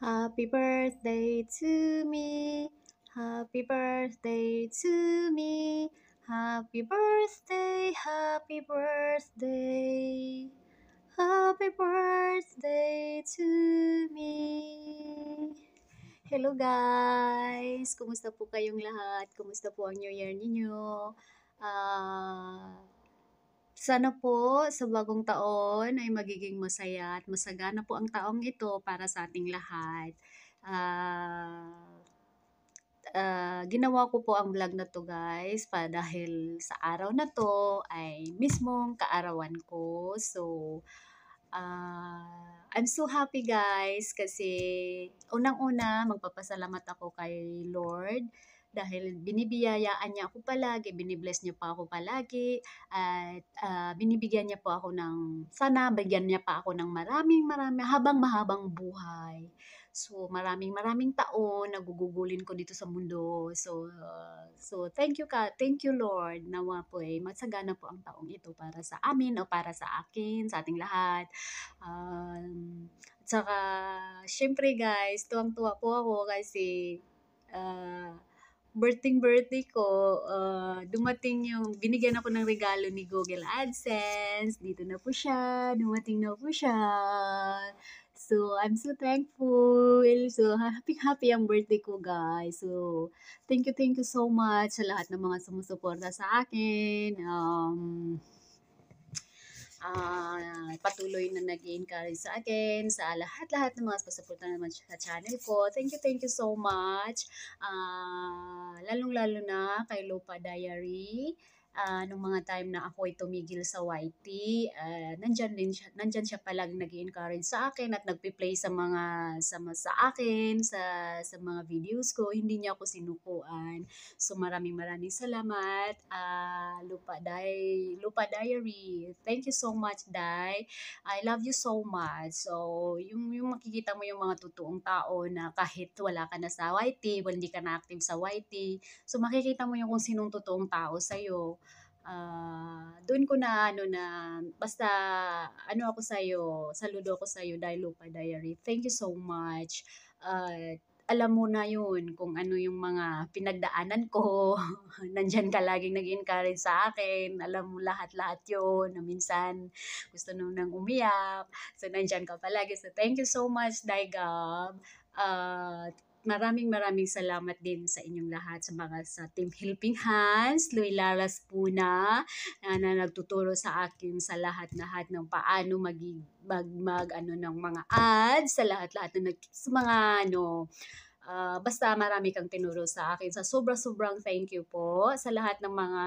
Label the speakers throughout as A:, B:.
A: Happy birthday to me. Happy birthday to me. Happy birthday, happy birthday. Happy birthday to me. Hello guys! Kumusta po kayong lahat? Kumusta po ang New Year ninyo? Ah... Sana po sa bagong taon ay magiging masaya at masagana po ang taong ito para sa ating lahat. Ah, ah, ginawa ko po ang vlog na to guys pa dahil sa araw na to ay mismong kaarawan ko. So, ah, I'm so happy guys kasi unang-una magpapasalamat ako kay Lord dahil binibiyayaan niya ako palagi, binibless niya pa ako palagi, at uh, binibigyan niya po ako ng, sana bigyan niya pa ako ng maraming maraming, habang mahabang buhay. So, maraming maraming taon na gugugulin ko dito sa mundo. So, uh, so thank you ka, thank you Lord. Nawa po eh, magsagana po ang taong ito para sa amin o para sa akin, sa ating lahat. Um, at saka, syempre guys, tuwang-tuwa po ako kasi uh, birthday birthday ko, uh, dumating yung, binigyan ako ng regalo ni Google AdSense. Dito na po siya, dumating na po siya. So, I'm so thankful. So, happy happy ang birthday ko, guys. So, thank you, thank you so much sa lahat ng mga sumusuporta sa akin. Um, uh, patuloy na nag-encourage sa akin, sa lahat-lahat ng mga pasuporta naman sa channel ko. Thank you, thank you so much. Uh, lalong-lalo na kay Lupa Diary uh, nung mga time na ako ay tumigil sa YT, uh, nandyan din siya, nandyan siya palang nag-encourage sa akin at nagpi-play sa mga sa, sa akin sa sa mga videos ko. Hindi niya ako sinukuan. So maraming maraming salamat. Uh, Lupa Day, Lupa Diary. Thank you so much, Day. I love you so much. So yung yung makikita mo yung mga totoong tao na kahit wala ka na sa YT, well, hindi ka na active sa YT, so makikita mo yung kung sinong totoong tao sa iyo uh, doon ko na ano na basta ano ako sa iyo, saludo ako sa iyo dahil Diary. Thank you so much. Uh, alam mo na yun kung ano yung mga pinagdaanan ko. Nandyan ka laging nag-encourage sa akin. Alam mo lahat-lahat yun. Na minsan gusto nung nang umiyak. So, nandyan ka palagi. So, thank you so much, Daigab. Uh, maraming maraming salamat din sa inyong lahat sa mga sa Team Helping Hands, Louie Laras Puna, na, na nagtuturo sa akin sa lahat-lahat ng paano mag, mag ano ng mga ads, sa lahat-lahat ng sa mga ano, uh, basta marami kang tinuro sa akin. Sa sobra-sobrang thank you po sa lahat ng mga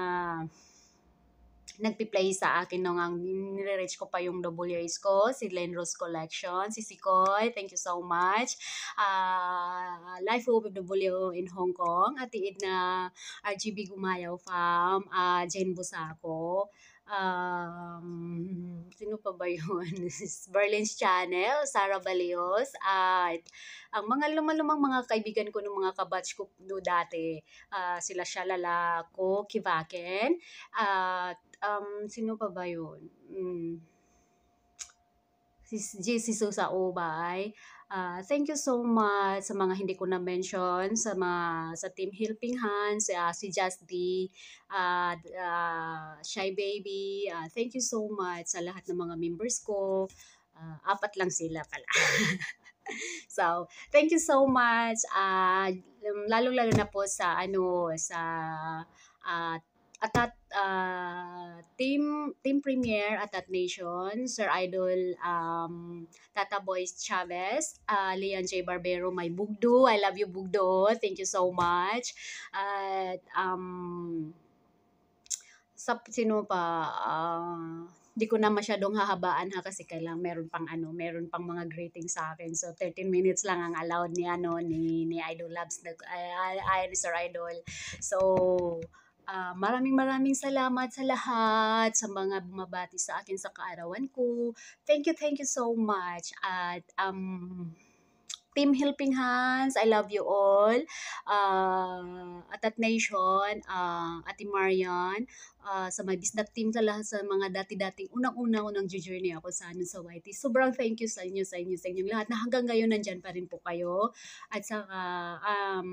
A: nagpi-play sa akin nung ang nire-reach ko pa yung WAs ko, si Len Rose Collection, si Sikoy, thank you so much. Uh, Life OFW in Hong Kong, at iid na RGB Gumayaw Farm, uh, Jane Busako, um, sino pa ba yun? Berlin's Channel, Sarah Balios, at ang mga lumalumang mga kaibigan ko ng mga kabatch ko no dati, uh, sila Shalala ko, Kivaken, at um, sino pa ba yun? Mm. Si JC Sosa Obay. Uh, thank you so much sa mga hindi ko na-mention, sa mga sa Team Helping Hands, uh, si Just D, uh, uh, Shy Baby. Uh, thank you so much sa lahat ng mga members ko. Uh, apat lang sila pala. so, thank you so much. Uh, lalo-lalo na po sa ano sa uh, Atat uh, team team premier Atat Nation, Sir Idol um, Tata Boys Chavez, uh, Leon J. Barbero, my Bugdo. I love you Bugdo. Thank you so much. At um, sa sino pa uh, di ko na masyadong hahabaan ha kasi kailang meron pang ano, meron pang mga greetings sa akin. So 13 minutes lang ang allowed ni ano ni ni Idol Labs na uh, uh, Sir Idol. So Uh, maraming maraming salamat sa lahat, sa mga bumabati sa akin sa kaarawan ko. Thank you, thank you so much. At um, Team Helping Hands, I love you all. Uh, Atat Nation, uh, Ate Marian, uh, sa my Bisdak team, sa lahat sa mga dati-dating unang-una unang journey ako sa ano sa YT. Sobrang thank you sa inyo, sa inyo, sa inyong lahat na hanggang ngayon nandyan pa rin po kayo. At saka, um,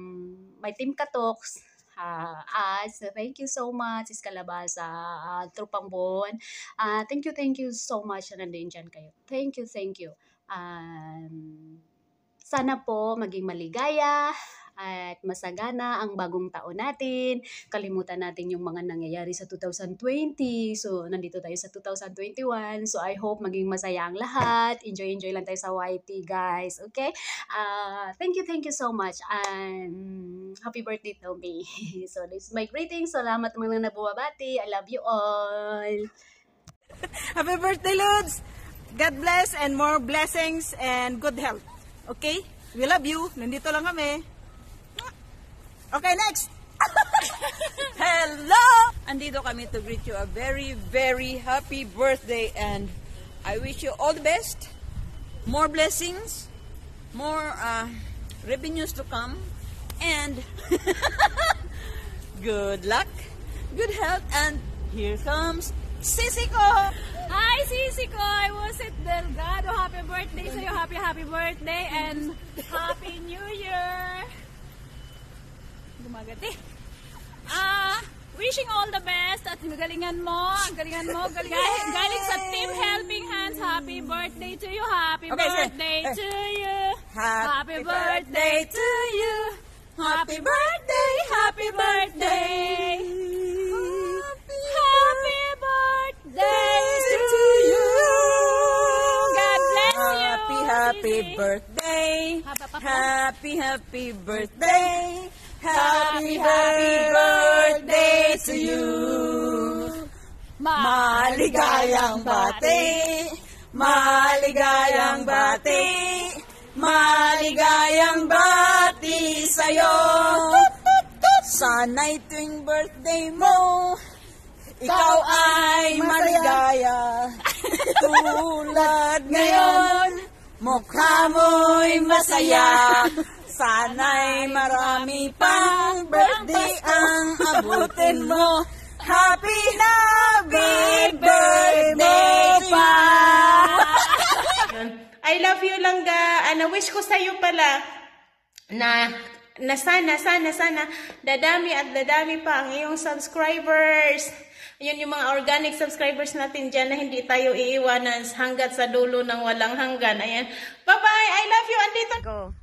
A: my team Katoks, uh, as thank you so much is Kalabasa uh, Trupang Bon. Uh, thank you thank you so much na nandiyan dyan kayo. Thank you thank you. Um, sana po maging maligaya at masagana ang bagong taon natin. Kalimutan natin yung mga nangyayari sa 2020. So, nandito tayo sa 2021. So, I hope maging masaya ang lahat. Enjoy, enjoy lang tayo sa YT, guys. Okay? Uh, thank you, thank you so much. And happy birthday to me. so, this is my greetings. Salamat mga nabuwabati. I love you all.
B: Happy birthday, Lods! God bless and more blessings and good health. Okay? We love you. Nandito lang kami. Okay, next! Hello! Andito kami to greet you a very, very happy birthday and I wish you all the best, more blessings, more uh, revenues to come, and good luck, good health, and here comes Sisi ko!
C: Hi, Sisi ko! I was at Delgado. Happy birthday sa'yo. Happy, happy birthday and Happy New Year! Gumagati. Ah, wishing all the best at galingan mo. Ang galingan mo. Galingan, galing sa Team Helping Hands. Happy birthday to you. Happy
B: Okay,
C: birthday
B: Eh.
C: to you.
B: Happy
C: birthday to you. Happy birthday, happy birthday. Happy birthday to you. God bless you.
B: Happy, happy birthday. Happy, happy birthday. Happy,
C: Happy,
B: birthday to you. Maligayang bati. Maligayang bati. Maligayang bati sa'yo. Sana'y tuwing birthday mo, ikaw ay maligaya. Tulad ngayon, mukha mo'y masaya. Sana'y marami pang birthday ang abutin mo. Happy, happy birthday pa!
D: I love you lang ga. Ano, wish ko sa'yo pala na na sana, sana, sana, dadami at dadami pa ang iyong subscribers. Yun yung mga organic subscribers natin dyan na hindi tayo iiwanan hanggat sa dulo ng walang hanggan. Ayan. Bye-bye! I love you! Andito
B: Go.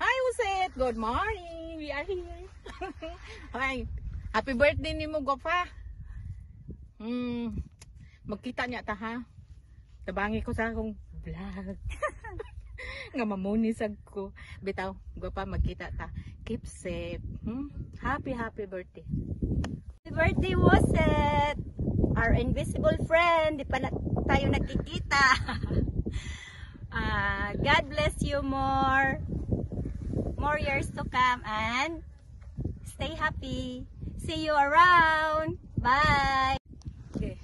C: Hi, Uset. Good morning. We are here. Hi. Happy birthday ni mo, Gopa. Hmm. Magkita niya ta, ha? Tabangi ko sa akong vlog. nga mamunisag ko. Bitaw, Gopa, magkita ta. Keep safe. Hmm? Happy, happy birthday.
E: Happy birthday, Woset! Our invisible friend, di pa na tayo nagkikita. Ah, God bless you more. More years to come and stay happy. See you around. Bye!
F: Okay.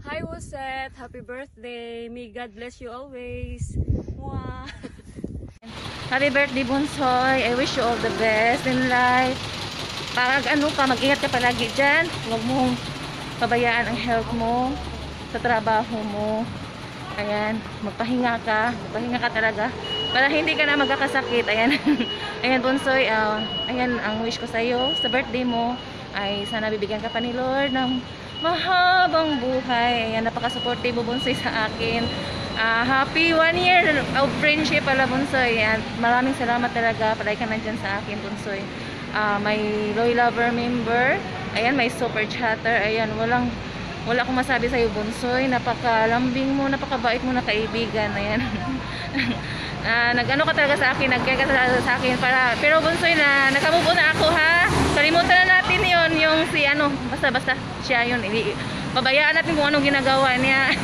F: Hi, Woset. Happy birthday. May God bless you always. Mwah.
G: Happy birthday, Bunsoy. I wish you all the best in life. Pag ano ka, mag-ingat ka palagi dyan. Huwag mong pabayaan ang health mo sa trabaho mo. Ayan, magpahinga ka. Magpahinga ka talaga. Para hindi ka na magkakasakit. Ayan, ayan Bunsoy. ah, ayan, ang wish ko sa'yo sa birthday mo ay sana bibigyan ka pa ni Lord ng mahabang buhay. Ayan, napaka-supportive Bunsoy sa akin. Ah, happy one year of friendship pala Bunsoy. Ayan, maraming salamat talaga. Palagi ka nandyan sa akin Bunsoy. Ah, may Loy Lover member. Ayan, may super chatter. Ayan, walang wala akong masabi sa'yo, Bunsoy. Napakalambing mo, napakabait mo na kaibigan. Ayan. Ah, nag-ano ka talaga sa akin, nag-care ka talaga sa akin. Para, pero Bunsoy na, nakamove on na ako ha. Kalimutan na natin yon yung si ano, basta basta siya yun. Hindi, pabayaan natin kung anong ginagawa niya.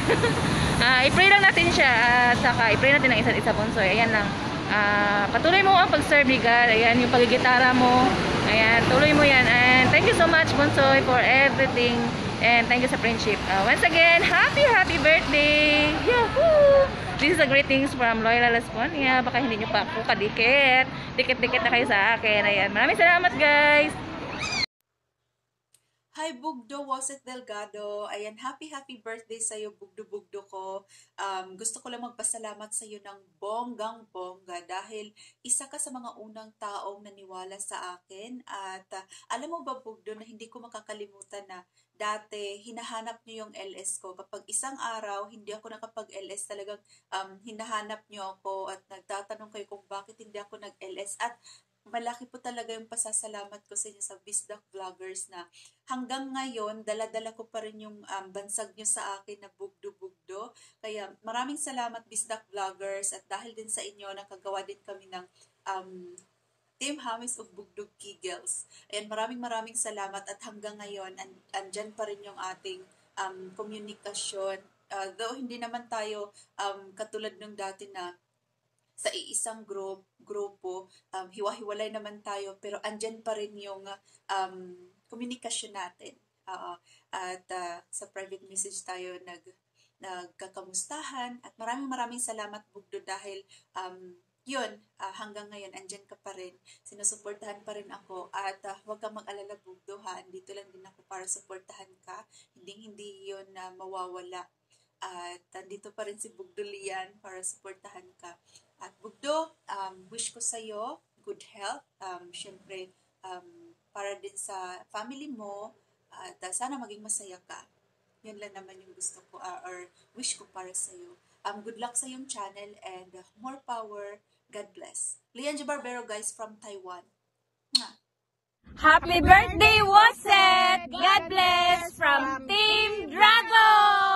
G: Ah, i-pray lang natin siya at saka i-pray natin ang isa't isa Bunsoy. Ayan lang. Ah, patuloy mo ang pag-serve ni God. Ayan, yung pagigitara mo. Ayan, tuloy mo yan. And thank you so much, Bunsoy, for everything. And thank you sa friendship. Ah, once again, happy, happy birthday! Yahoo! This is a greetings from Loyola Lasconia. Baka hindi nyo pa ako kadikit. Dikit-dikit na kayo sa akin. Ayan. Maraming salamat guys.
H: Hi, Bugdo Waset Delgado. Ayan, happy, happy birthday sa'yo, Bugdo-Bugdo ko. Um, gusto ko lang magpasalamat sa'yo ng bonggang-bongga dahil isa ka sa mga unang taong naniwala sa akin. At uh, alam mo ba, Bugdo, na hindi ko makakalimutan na dati hinahanap niyo yung LS ko. Kapag isang araw, hindi ako nakapag-LS, talagang um, hinahanap niyo ako at nagtatanong kayo kung bakit hindi ako nag-LS. At malaki po talaga yung pasasalamat ko sa inyo sa Bisdak Vloggers na hanggang ngayon, dala-dala ko pa rin yung um, bansag nyo sa akin na bugdo-bugdo. Kaya maraming salamat Bisdak Vloggers at dahil din sa inyo, nakagawa din kami ng um, Team Hamis of Bugdog Kegels. Ayan, maraming maraming salamat at hanggang ngayon, and, andyan pa rin yung ating um, komunikasyon. Uh, though hindi naman tayo um, katulad nung dati na sa iisang group, grupo, um, hiwa-hiwalay naman tayo, pero andyan pa rin yung um, komunikasyon natin. Oo. At uh, sa private message tayo nag nagkakamustahan at maraming maraming salamat Bugdo dahil um, yun, uh, hanggang ngayon, andyan ka pa rin. Sinusuportahan pa rin ako. At uh, huwag kang mag-alala, Bugdo, ha? Dito lang din ako para suportahan ka. Hindi, hindi yun na uh, mawawala. At andito pa rin si Bugdo Lian para suportahan ka. At Bugdo, um, wish ko sa'yo good health. Um, Siyempre, um, para din sa family mo. At uh, sana maging masaya ka. Yan lang naman yung gusto ko uh, or wish ko para sa'yo. Um, good luck sa yung channel and uh, more power. God bless. Lian Barbero guys from Taiwan.
E: Happy birthday, Waset! God bless from Team Dragon!